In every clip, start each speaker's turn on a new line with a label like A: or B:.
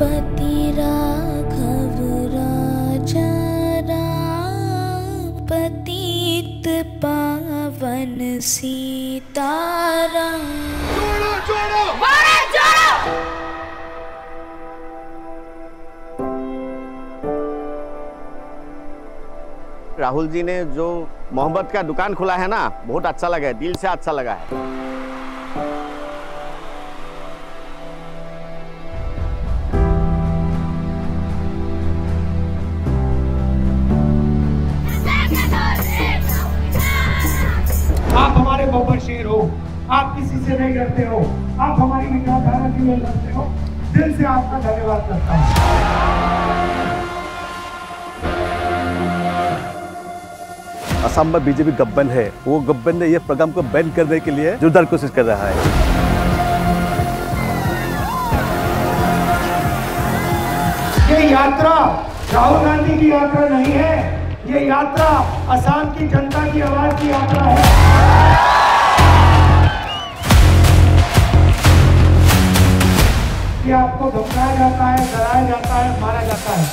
A: पति राघव राजा राम पतित पावन सीताराम
B: राहुल जी ने जो मोहब्बत का दुकान खोला है ना बहुत अच्छा लगा है दिल से अच्छा लगा है।
C: बब्बर शेर हो आप किसी से नहीं डरते हो आप हमारी विचारधारा के लिए लड़ते हो। दिल से आपका धन्यवाद करता हूँ।
D: असम में बीजेपी गठबंधन है। वो गठबंधन ने ये प्रोग्राम को बैन करने के लिए जोरदार कोशिश कर रहा है।
C: ये यात्रा राहुल गांधी की यात्रा नहीं है ये यात्रा असम की जनता की आवाज़ की यात्रा है। आपको धमकाया जाता है डराया जाता है मारा जाता है।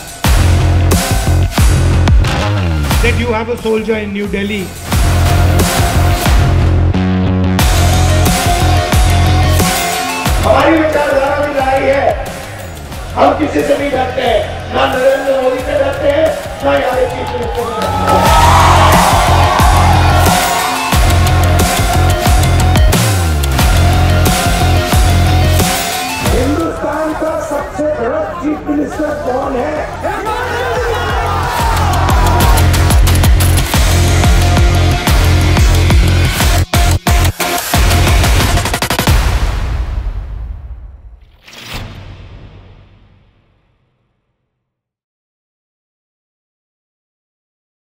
C: That you have a soldier in New Delhi. हमारी विचारधारा में लड़ाई है। हम किसी से नहीं डरते हैं ना नरेंद्र मोदी से डरते हैं ना यहाँ चीफ मिनिस्टर से डरते हैं चीफ मिनिस्टर कौन है?